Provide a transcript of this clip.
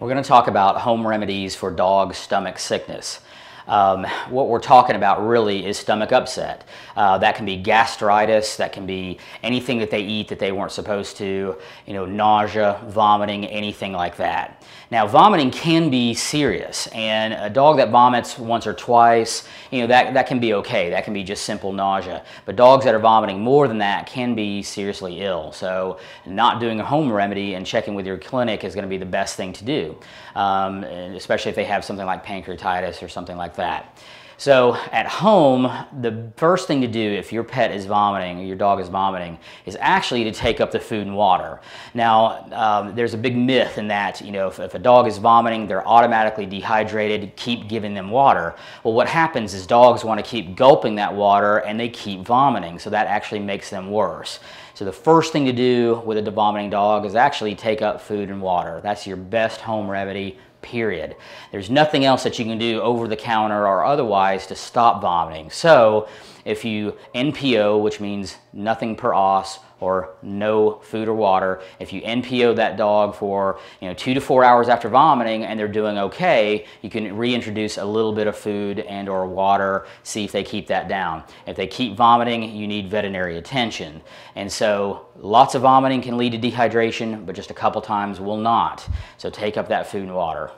We're going to talk about home remedies for dog stomach sickness. Um, what we're talking about really is stomach upset. Uh, that can be gastritis, that can be anything that they eat that they weren't supposed to, you know, nausea, vomiting, anything like that. Now, vomiting can be serious, and a dog that vomits once or twice, you know, that, that can be okay. That can be just simple nausea. But dogs that are vomiting more than that can be seriously ill. So, not doing a home remedy and checking with your clinic is going to be the best thing to do, um, especially if they have something like pancreatitis or something like that. So at home, the first thing to do if your pet is vomiting or your dog is vomiting is actually to take up the food and water. Now, um, there's a big myth in that, you know, if, if, a dog is vomiting, they're automatically dehydrated, keep giving them water. Well, what happens is dogs want to keep gulping that water and they keep vomiting, so that actually makes them worse. So the first thing to do with a vomiting dog is actually take up food and water. That's your best home remedy period. There's nothing else that you can do over the counter or otherwise to stop vomiting. So if you NPO, which means nothing per os, or no food or water. If you NPO that dog for you know two to four hours after vomiting and they're doing okay, you can reintroduce a little bit of food and or water, see if they keep that down. If they keep vomiting, you need veterinary attention. And so lots of vomiting can lead to dehydration, but just a couple times will not. So take up that food and water.